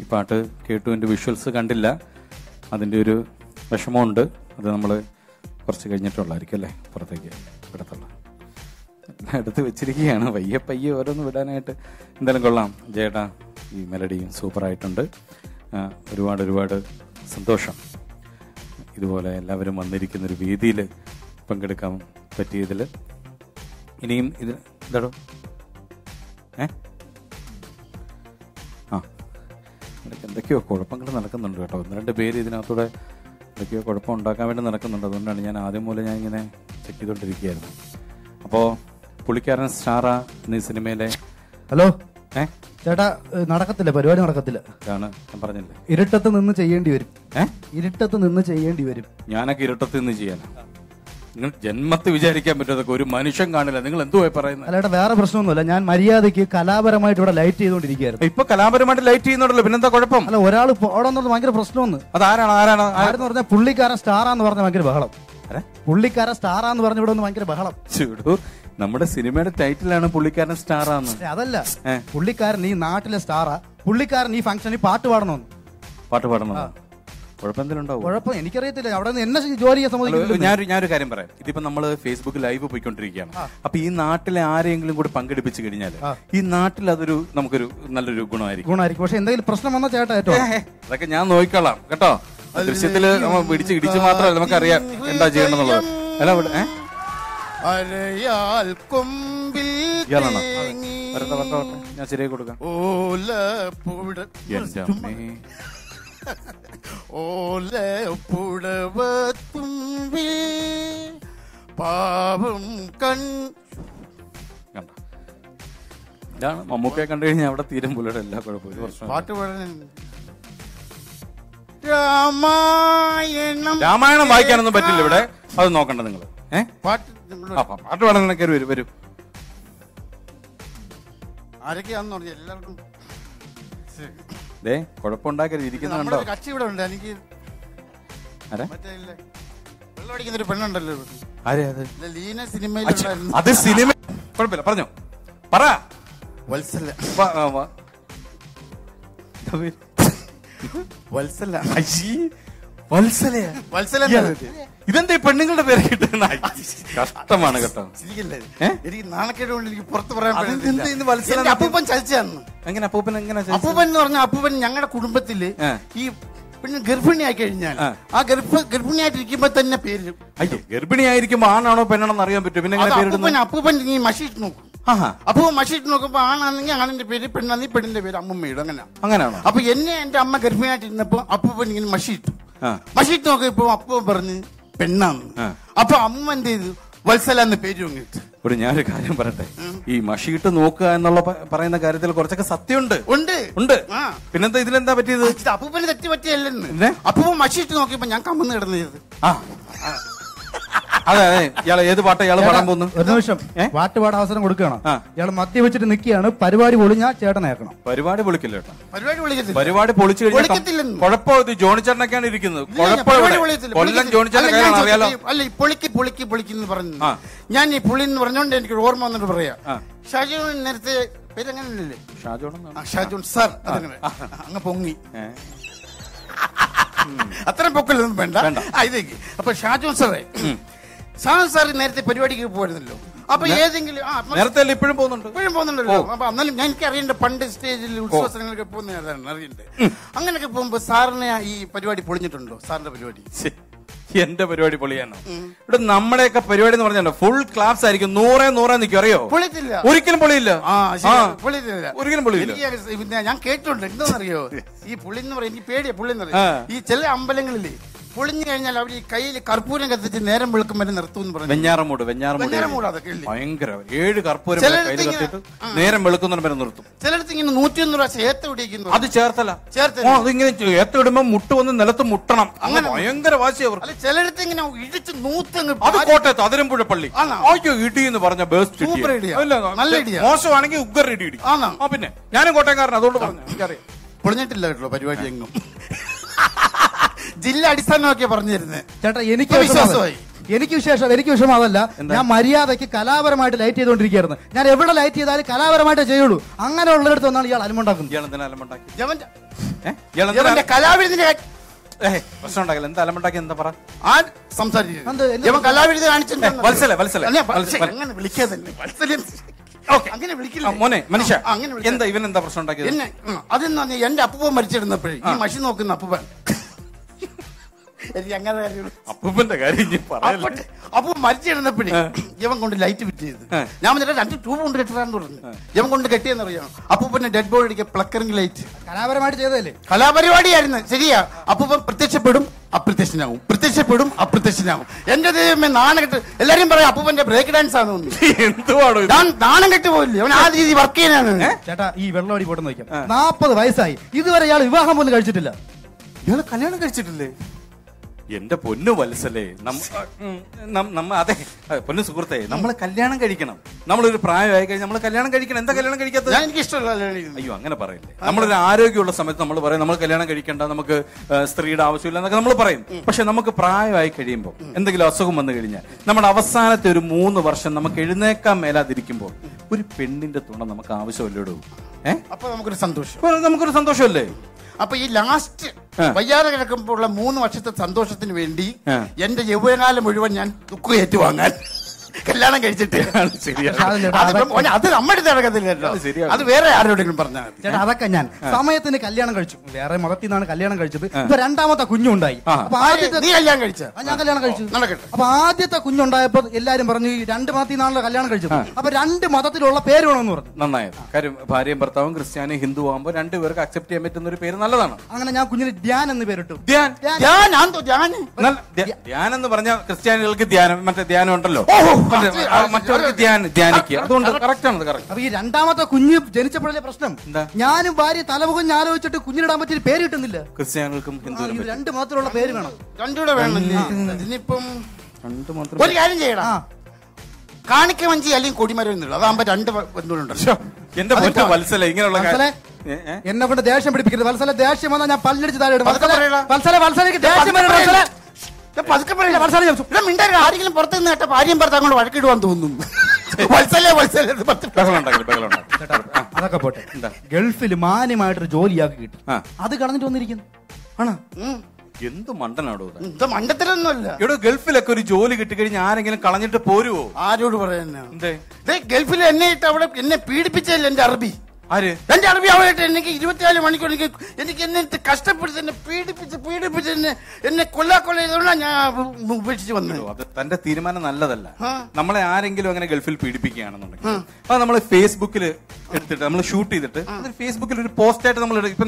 ഈ പാട്ട് കേട്ടു എന്റെ വിഷ്വൽസ് കണ്ടില്ല. അതിന്റെ ഒരു വിഷമമുണ്ട്. അത് നമ്മൾ കുറച്ച് കഴിഞ്ഞിട്ടുള്ളായിരിക്കും അല്ലേ? പുറത്തേക്ക് ഇവിടത്തുള്ള എടുത്ത് വെച്ചിരിക്കുകയാണ്. പയ്യെ പയ്യെ ഓരോന്ന് വിടാനായിട്ട്. എന്തായാലും കൊള്ളാം. ജേട്ടാ ഈ മെലഡിയും സൂപ്പറായിട്ടുണ്ട് ഒരുപാട് ഒരുപാട് സന്തോഷം. ഇതുപോലെ എല്ലാവരും വന്നിരിക്കുന്ന ഒരു വേദിയിൽ പങ്കെടുക്കാൻ പറ്റിയതിൽ ഇനിയും ഇത് എന്താടോ ഏ? എന്തൊക്കെയോ കുഴപ്പങ്ങൾ നടക്കുന്നുണ്ട് കേട്ടോ. ഒന്ന് രണ്ട് പേര് ഇതിനകത്തൂടെ എന്തൊക്കെയോ കുഴപ്പം ഉണ്ടാക്കാൻ വേണ്ടി നടക്കുന്നുണ്ട്. അതുകൊണ്ടാണ് ഞാൻ ആദ്യം മൂലം ഞാൻ ഇങ്ങനെ ചെക്ക് ചെയ്തുകൊണ്ടിരിക്കുകയായിരുന്നു അപ്പോൾ പുള്ളിക്കാരൻ സ്റ്റാറ എന്നീ സിനിമയിലെ ഹലോ? ഏ? ചേട്ടാ നടക്കത്തില്ല പരിപാടി നടക്കത്തില്ല. ഇതാണ് ഞാൻ പറഞ്ഞില്ലേ? ഇരുട്ടത്ത് നിന്ന് ചെയ്യേണ്ടി വരും. ഏ? ഇരുട്ടത്ത് നിന്ന് ചെയ്യേണ്ടി വരും. ഞാനൊക്കെ ഇരുട്ടത്ത് നിന്ന് ചെയ്യാനാ. നിങ്ങൾ ജന്മത്ത് വിചാരിക്കാൻ പറ്റുന്നതൊക്കെ ഒരു മനുഷ്യൻ കാണില്ല. നിങ്ങൾ എന്തുവായി പറയുന്നത്? അല്ല വേറെ പ്രശ്നമൊന്നുമില്ല. ഞാൻ മര്യാദയ്ക്ക് കലാപരമായിട്ട് ഇവിടെ ലൈറ്റ് ചെയ്തുകൊണ്ടിരിക്കുകയായിരുന്നു. ഇപ്പൊ കലാപരമായിട്ട് ലൈറ്റ് ചെയ്യുന്നുണ്ടല്ലോ. പിന്നെന്താ കുഴപ്പം? അല്ല ഒരാൾ പോകണമെന്നുള്ളത് ഭയങ്കര പ്രശ്നമൊന്ന് അത് ആരാണ്? ആരാണ് ആരെന്ന് പറഞ്ഞാൽ പുള്ളിക്കാരൻ സ്റ്റാറാന്ന് പറഞ്ഞ ഭയങ്കര ബഹളം? പുള്ളിക്കാരൻ സ്റ്റാറാന്ന് പറഞ്ഞ ഇവിടെ ഒന്ന് ഭയങ്കര ബഹളം. ചൂടു. നമ്മുടെ സിനിമയുടെ ടൈറ്റിലാണ് പുള്ളിക്കാരൻ സ്റ്റാറാന്ന്. അതല്ല. പുള്ളിക്കാരൻ ഈ നാട്ടിലെ സ്റ്റാറാ. പുള്ളിക്കാരൻ ഈ ഫംഗ്ഷനിൽ പാട്ട് പാടണമെന്ന്. പാട്ട് പാടണം കുഴപ്പം എനിക്കറിയത്തില്ല. അവിടെ നിന്ന് എന്നെ ജോലി ചെയ്യാൻ സമ്മതിക്കില്ല ഞാനൊരു ഞാനൊരു കാര്യം പറയാം. ഇതിപ്പോ നമ്മൾ ഫേസ്ബുക്ക് ലൈവ് പോയിക്കൊണ്ടിരിക്കുകയാണ്. അപ്പൊ ഈ നാട്ടിലെ ആരെങ്കിലും കൂടി പങ്കെടുപ്പിച്ച് കഴിഞ്ഞാൽ ഈ നാട്ടിൽ അതൊരു നമുക്കൊരു നല്ലൊരു ഗുണമായിരിക്കും. ഗുണമായിരിക്കും. പക്ഷെ എന്തെങ്കിലും പ്രശ്നം വന്നാൽ ചേട്ടാ അതൊക്കെ ഞാൻ നോക്കിക്കോളാം. കേട്ടോ? ദൃശ്യത്തിൽ നമ്മൾ പിടിച്ച് ഇടിച്ച് മാത്രമല്ല നമുക്കറിയാം എന്താ ചെയ്യണമെന്നുള്ളത്. അല്ല ഇവിടെ ഏ? അരയാൽ കൊമ്പിൽ ഇയാളാണോ? തേങ്ങി വരട്ടെ വരട്ടെ വരട്ടെ. ഞാൻ ശരിയായി കൊടുക്കാം. ഓല എന്റെ അമ്മേ ഓലപ്പുഴവ തുമ്പി പാവം കൺ ഇതാണ് മമ്മൂക്കയെ കണ്ടു കഴിഞ്ഞാൽ അവിടെ തീരം പുള്ളിയുടെ എല്ലാ കുഴപ്പമില്ല. പാട്ട് പാടാൻ രാമായണം രാമായണം വായിക്കാനൊന്നും പറ്റില്ല ഇവിടെ. അത് നോക്കണ്ട നിങ്ങൾ ഏഹ് പാട്ട് പാടാൻ കയറി വരും വരും. ആരൊക്കെയാന്ന് പറഞ്ഞു എല്ലാവർക്കും ദേ കുഴപ്പമുണ്ടാക്കരുത് ഇരിക്കുന്നുണ്ടോ നമ്മുടെ കച്ചി ഇവിടെ ഉണ്ട്. എനിക്ക് ആരെ? മറ്റേ ഇല്ലേ, വെള്ളം അടിക്കുന്ന ഒരു പെണ്ണുണ്ടല്ലോ ഇവിടെ. ആരെ അത്? ഇല്ല, ലീന സിനിമയിലുണ്ടായിരുന്നു അത് സിനിമ കുഴപ്പമില്ല പറഞ്ഞോ. പറ. വത്സല. വാ- ആ, വാ. വത്സല. അയ്യേ, ഇതെന്താ ഈ പെണ്ണുങ്ങളുടെ പേര് കിട്ടുന്ന കഷ്ടമാണ് കേട്ടോ? എനിക്ക് നാണക്കേട് കൊണ്ട് എനിക്ക് പുറത്ത് പറയാൻ അപ്പൂപ്പൻ ചതിച്ചാന്ന് എങ്ങനെ അപ്പൂപ്പൻ എങ്ങനെ അപ്പൂപ്പൻ എന്ന് പറഞ്ഞ അപ്പൂപ്പൻ ഞങ്ങളുടെ കുടുംബത്തിൽ ഈ പിന്നെ ഗർഭിണിയായി കഴിഞ്ഞാൽ ആ. ഗർഭ ഗർഭിണിയായിട്ടിരിക്കുമ്പോ തന്നെ പേര് അയ്യോ ഗർഭിണിയായിരിക്കുമ്പോ ആണാണോ പെണ്ണാണെന്ന് അറിയാൻ പറ്റും. പിന്നെ അപ്പൂപ്പൻ ഈ മഷീട്ട് നോക്കും. അപ്പൂ മഷീട്ട് നോക്കുമ്പോ ആണാണെങ്കിൽ ആണിന്റെ പേര് പെണ്ണാണെങ്കിൽ പെണ്ണിന്റെ പേര് അമ്മമ്മയുടെ അങ്ങനെ അങ്ങനെയാണോ? അപ്പൊ എന്നെ എന്റെ അമ്മ ഗർഭിണിയായിട്ടിരുന്നപ്പോ അപ്പൂപ്പൻ ഇങ്ങനെ മഷീട്ടു ആ. മഷീട്ട് നോക്കിയപ്പോ അപ്പൂപ്പൻ പറഞ്ഞ് പെണ്ണാന്ന്. അപ്പൊ അമ്മ എന്ത് ചെയ്തു? വത്സല എന്ന് പേര് വാങ്ങിയിട്ട് ഒരു ഞാനൊരു കാര്യം പറയട്ടെ? ഈ മഷിയിട്ട് നോക്കുക എന്നുള്ള പറയുന്ന കാര്യത്തിൽ കുറച്ചൊക്കെ സത്യമുണ്ട്. ഉണ്ട്. ഉണ്ട്. പിന്നെന്താ ഇതിലെന്താ പറ്റിയത്? അപ്പൂപ്പന് തെറ്റ് പറ്റിയല്ലെന്ന്. പിന്നെ? അപ്പൂപ്പൻ മഷീട്ട് നോക്കിയപ്പോ ഞാൻ കമ്മന്ന് കിടന്നത് ആ. അതെ അതെ. ഇയാളെ ഏത് പാട്ടാ ഇയാൾ പാടാൻ പോകുന്നു ഒരു നിമിഷം? പാട്ട് പാടാൻ അവസരം കൊടുക്കുകയാണ്. ആ. ഇയാൾ മദ്യം വെച്ചിട്ട് നിൽക്കുകയാണ്. പരിപാടി പൊളിഞ്ഞാ ചേട്ടനേക്കണം പരിപാടി പൊളിക്കില്ല പരിപാടി വിളിക്കത്തില്ല പരിപാടി പൊളിച്ചു കഴിഞ്ഞാൽ. കുഴപ്പം ഇത് ജോണി ചേട്ടനൊക്കെയാണ് ഇരിക്കുന്നത്. കുഴപ്പം കൊല്ലം. ജോണി ചേട്ടൻ അല്ല, ഞാൻ കയ്യിലാണ്? അറിയാലോ? അല്ല പൊളിക്ക് പൊളിക്ക് പറഞ്ഞു ഞാൻ ഈ പുള്ളി എന്ന് പറഞ്ഞോണ്ട് എനിക്ക് ഓർമ്മ വന്നിട്ട് പറയാ. ആ. ഷാജോൺ നേരത്തെ പേരങ്ങനല്ലേ ഷാജോൺ ഷാജോൺ സാർ അതങ്ങനെ. അങ്ങ് പൊങ്ങി? അത്രയും പൊക്കലൊന്നും വേണ്ട. വേണ്ട. ആ ഇതേക്ക്. അപ്പൊ ഷാജോൺ സാറേ ഷാജോൺ സാർ നേരത്തെ പരിപാടിക്ക് പോയിരുന്നല്ലോ. അപ്പൊ ഏതെങ്കിലും നേരത്തെ ഇപ്പോഴും പോകുന്നുണ്ട്? ഇപ്പോഴും പോകുന്നുണ്ടല്ലോ. അപ്പൊ എന്നാലും ഞാൻ എനിക്ക് അറിയണ്ട പണ്ട് സ്റ്റേജിൽ ഉത്സവസ്ഥലങ്ങളൊക്കെ പോകുന്ന അറിയണ്ട്? അങ്ങനെയൊക്കെ പോകുമ്പോ സാറിന് ഈ പരിപാടി പൊളിഞ്ഞിട്ടുണ്ടോ? സാറിന്റെ പരിപാടി? എന്റെ പരിപാടി പൊളിയാണോ ഇവിടെ നമ്മുടെയൊക്കെ പരിപാടി എന്ന് പറഞ്ഞാൽ ഫുൾ ക്ലാസ് ആയിരിക്കും. നൂറെ നൂറെ നിൽക്കും അറിയോ? പൊളിച്ചില്ല ഒരിക്കലും പൊളിയില്ല. ഒരിക്കലും പൊളിയില്ല. ഞാൻ കേട്ടിട്ടുണ്ട്. എന്താണെന്നറിയോ? ഈ പുള്ളി എന്ന് പറയും എനിക്ക് പേടിയാ പുള്ളി എന്ന്. പറയും ഈ ചില അമ്പലങ്ങളിൽ പൊളിഞ്ഞു കഴിഞ്ഞാൽ അവർ ഈ കയ്യിൽ കർപ്പൂരം കത്തിച്ച് നേരം വെളുക്കും വരെ നിർത്തും എന്ന് പറഞ്ഞു. വെഞ്ഞാറമൂട് വെഞ്ഞാറമൂട് അതൊക്കെ? ഭയങ്കര ഏഴ് കർപ്പൂരം കയ്യിൽ കത്തിയിട്ട് നേരം വെളുക്കുന്നവരെ വരെ നിർത്തും. ചിലടത്ത് ഇങ്ങനെ നൂറ്റിയൊന്ന് പ്രാവശ്യം ഏത്ത പിടിക്കുന്നു അത് ചേർത്തല. ചേർത്തല. അതിങ്ങനെ ഏത്തിടുമ്പോ മുട്ട് വന്ന് നിലത്ത് മുട്ടണം. അങ്ങനെ ഭയങ്കര വാശി അവർ ചിലടത്ത് ഇങ്ങനെ ഇടിച്ച് നൂത്തങ്ങ് അത് കോട്ടയത്ത് അതിരമ്പുഴ പള്ളി. അയ്യോ ഇടി എന്ന് പറഞ്ഞ ബേസ്റ്റ് നല്ല. മോശമാണെങ്കിൽ ഉഗ്ര ഇടി ഇടി പിന്നെ ഞാനും കോട്ടയംകാരൻ അതുകൊണ്ട് പറഞ്ഞു. എനിക്കറിയാം. പൊളിഞ്ഞിട്ടില്ല കേട്ടോ പരിപാടി എങ്ങും. ജില്ല അടിസ്ഥാനമൊക്കെ പറഞ്ഞു തരുന്നത് ചേട്ടാ എനിക്ക് വിശ്വാസമായി. എനിക്ക് വിശേഷം എനിക്ക് വിഷമം അതല്ല ഞാൻ മര്യാദയ്ക്ക് കലാപരമായിട്ട് ലൈറ്റ് ചെയ്തുകൊണ്ടിരിക്കുകയായിരുന്നു. ഞാൻ എവിടെ ലൈറ്റ് ചെയ്താലും കലാപരമായിട്ട് ചെയ്യുള്ളൂ. അങ്ങനെ ഉള്ളിടത്ത് വന്നാണ് ഇയാൾ അലമുണ്ടാക്കുന്നത് പ്രശ്നം ഉണ്ടാക്കില്ല? എന്താ അലമ്പുണ്ടാക്കി എന്താ പറ? ആ കലാവിരുത് വത്സല, വത്സല. അങ്ങനെ അങ്ങനെ വിളിക്കില്ല. മോനെ മനുഷ്യ. എന്താ ഇവൻ എന്താ പ്രശ്നം ഉണ്ടാക്കിയത്? അതെന്ന് പറഞ്ഞാൽ എന്റെ അപ്പൂപ്പൻ മരിച്ചിരുന്നപ്പോഴേ? ഈ മഷി നോക്കുന്ന അപ്പൂപ്പൻ. എനിക്ക് അങ്ങനെ കാര്യമുള്ളൂ അപ്പൂപ്പന്റെ കാര്യം അപ്പൂ പറയല്ലേ. അപ്പൊ അപ്പൊ മരിച്ചിരുന്നപ്പോഴേ ഇവൻ കൊണ്ട് ലൈറ്റ് ഫിറ്റ് ചെയ്ത്. ഞാൻ വന്നിട്ട് രണ്ട് ട്യൂബ് കൊണ്ട് കെട്ടിടാന്ന് പറഞ്ഞു. ഇവൻ കൊണ്ട് കെട്ടിയെന്ന് അറിയാം? അപ്പൂപ്പന്റെ ഡെഡ് ബോഡി അടിക്കുക പ്ലക്കറിംഗ് ലൈറ്റ്. കലാപരമായിട്ട് ചെയ്തല്ലേ കലാപരിപാടിയായിരുന്നു. ശരിയാ. അപ്പൂപ്പൻ പ്രത്യക്ഷപ്പെടും അപ്രത്യക്ഷനാകും പ്രത്യക്ഷപ്പെടും അപ്രത്യക്ഷനാകും എന്റെ ദൈവമേ നാണം കെട്ട് എല്ലാരും പറയാം അപ്പൂപ്പന്റെ ബ്രേക്ക് ഡാൻസ് ആണെന്ന് എന്തുവാണോ ഞാൻ നാണം കെട്ട് പോയില്ലേ അവൻ ആ രീതി വർക്ക് ചെയ്യാനാണ്. ചേട്ടാ ഈ വെള്ളമടി പോട്ടെന്ന് വയ്ക്കാം നാപ്പത് വയസ്സായി. ഇതുവരെ ഇയാൾ വിവാഹം പോലും കഴിച്ചിട്ടില്ല. ഇയാൾ കല്യാണം കഴിച്ചിട്ടില്ലേ? എന്റെ പൊന്നു വത്സലേ നമ്മ അതെ പൊന്ന് സുഹൃത്തെ നമ്മൾ കല്യാണം കഴിക്കണം. നമ്മളൊരു പ്രായമായി കഴിഞ്ഞാൽ നമ്മൾ കല്യാണം കഴിക്കണം. എന്താ കല്യാണം കഴിക്കാത്ത എനിക്ക് ഇഷ്ടമല്ല അയ്യോ അങ്ങനെ പറയില്ലേ. നമ്മളൊരു ആരോഗ്യമുള്ള സമയത്ത് നമ്മൾ പറയും നമ്മൾ കല്യാണം കഴിക്കണ്ട നമുക്ക് സ്ത്രീയുടെ ആവശ്യമില്ല എന്നൊക്കെ നമ്മൾ പറയും. പക്ഷെ നമുക്ക് പ്രായമായി കഴിയുമ്പോൾ എന്തെങ്കിലും അസുഖം വന്നു കഴിഞ്ഞാൽ നമ്മുടെ അവസാനത്തെ ഒരു മൂന്ന് വർഷം നമുക്ക് എഴുന്നേക്കാൻ മേലാതിരിക്കുമ്പോൾ ഒരു പെണ്ണിന്റെ തുണ നമുക്ക് ആവശ്യമല്ലേടൂ? ഏഹ് അപ്പൊ നമുക്കൊരു സന്തോഷം. നമുക്കൊരു സന്തോഷമല്ലേ? അപ്പൊ ഈ ലാസ്റ്റ് വയ്യാതെ കിടക്കുമ്പോഴുള്ള മൂന്ന് വർഷത്തെ സന്തോഷത്തിന് വേണ്ടി എന്റെ യൗവനകാലം മുഴുവൻ ഞാൻ ദുഃഖം ഏറ്റുവാങ്ങാൻ കല്യാണം കഴിച്ചിട്ട്. ശരിയാണ്. അത് അത് നമ്മുടെ നടക്കത്തില്ലല്ലോ. അത് ശരിയാണ്. അത് വേറെ ആരോടെങ്കിലും പറഞ്ഞാൽ ചേട്ടാ അതൊക്കെ ഞാൻ സമയത്തിന് കല്യാണം കഴിച്ചു. വേറെ മതത്തിൽ നിന്നാണ് കല്യാണം കഴിച്ചത്. ഇപ്പൊ രണ്ടാമത്തെ കുഞ്ഞുണ്ടായി. അപ്പൊ ആദ്യത്തെ നീ കല്യാണം കഴിച്ച? ഞാൻ കല്യാണം കഴിച്ചു. നടക്കട്ടെ. അപ്പൊ ആദ്യത്തെ കുഞ്ഞുണ്ടായപ്പോ എല്ലാരും പറഞ്ഞു ഈ രണ്ട് മതത്തിൽ നിന്നാണല്ലോ കല്യാണം കഴിച്ചത്. അപ്പൊ രണ്ട് മതത്തിലുള്ള പേര് വേണമെന്ന് പറഞ്ഞു. നന്നായത്. കാര്യം ഭാര്യയും ഭർത്താവും ക്രിസ്ത്യാനി ഹിന്ദു ആകുമ്പോൾ രണ്ടുപേർക്ക് അക്സെപ്റ്റ് ചെയ്യാൻ പറ്റുന്ന ഒരു പേര് നല്ലതാണ്. അങ്ങനെ ഞാൻ കുഞ്ഞിന് ധ്യാൻ എന്ന് പേരിട്ടു. ധ്യാൻ. ധ്യാൻ. എന്ന് പറഞ്ഞ ക്രിസ്ത്യാനികൾക്ക് ധ്യാനം മറ്റേ ധ്യാനം ഉണ്ടല്ലോ. മറ്റവർക്ക് ധ്യാനം ധ്യാനിക്കുക. അതുകൊണ്ട് കറക്റ്റ് ആണ് കറക്റ്റ് അപ്പൊ ഈ രണ്ടാമത്തെ കുഞ്ഞ് ജനിച്ചപ്പോഴല്ലേ പ്രശ്നം? എന്താ? ഞാനും ഭാര്യ തലമുഖം ആലോചിച്ചിട്ട് കുഞ്ഞിനിടാൻ പറ്റിയ പേര് കിട്ടുന്നില്ല. ക്രിസ്ത്യാനികൾക്കും. രണ്ട് മാത്രമുള്ള പേര് വേണം. രണ്ടുകൂടെ വേണമല്ലേ ഇതിനിപ്പം രണ്ട് മാത്രം ഒരു കാര്യം ചെയ്യണം കാണിക്ക വഞ്ചി അല്ലെങ്കിൽ കൊടിമരം എന്നുള്ളൂ. അതാകുമ്പോ രണ്ട് ബന്ധുണ്ടല്ലോ എന്റെ പൊറ്റ വത്സല ഇങ്ങനെയുള്ള? എന്നെ കൊണ്ട് ദേഷ്യം പിടിപ്പിക്കരുത്. വത്സല ദേഷ്യം വന്നാൽ ഞാൻ പല്ലടിച്ച് താഴെ വത്സല വത്സലക്ക്. ദേഷ്യം വരും വത്സലെ. പതുക്കെ പറയില്ല വത്സലെ ഞാൻ ഇവിടെ മിണ്ടായിരുന്നു ആരെങ്കിലും പുറത്ത് നിന്ന് കേട്ട ഭാര്യയും ഭർത്താവും കൊണ്ട് വഴക്കിടുവാൻ തോന്നുന്നു വത്സലേ വത്സലേ എന്ന് പത്ത് ബഹളം ഉണ്ടാക്കരുത്, ബഹളം ഉണ്ടാക്കരുത്. ആ, അതൊക്കെ പോട്ടെ. എന്താ? ഗൾഫിൽ മാന്യമായിട്ടൊരു ജോലിയാക്കി കിട്ടി. ആ. അത് കളഞ്ഞിട്ട് വന്നിരിക്കുന്നു. ആണോ? ഉം. എന്ത് മണ്ടനാടോ ഇത്? ഇത് മണ്ടത്തരൊന്നുമല്ല. ഇവിടെ ഗൾഫിലൊക്കെ ഒരു ജോലി കിട്ടിക്കഴിഞ്ഞാൽ ആരെങ്കിലും കളഞ്ഞിട്ട് പോരുവോ? ആരോട് പറയാനാ? എന്തേ? ദേ, ഗൾഫിൽ എന്നെ ഇട്ട് അവിടെ എന്നെ പീഡിപ്പിച്ചല്ലേ എന്റെ അറബി? ആര്? എന്റെ അറിവിട്ട് എനിക്ക് ഇരുപത്തിനാല് മണിക്കൂർ എനിക്ക് എനിക്ക് എന്നെ കഷ്ടപ്പെടുത്തി എന്നെ പീഡിപ്പിച്ച് പീഡിപ്പിച്ച് എന്നെ എന്നെ കൊല്ലാ കൊല്ല ഞാൻ ഉപേക്ഷിച്ച് വന്നത്. അത് തന്റെ തീരുമാനം നല്ലതല്ല. നമ്മളെ ആരെങ്കിലും അങ്ങനെ ഗൾഫിൽ പീഡിപ്പിക്കുകയാണെന്നുണ്ടെങ്കിൽ അത് നമ്മൾ ഫേസ്ബുക്കിൽ എടുത്തിട്ട് നമ്മൾ ഷൂട്ട് ചെയ്തിട്ട് ഫേസ്ബുക്കിൽ ഒരു പോസ്റ്റ് ആയിട്ട് നമ്മൾ ഇപ്പൊ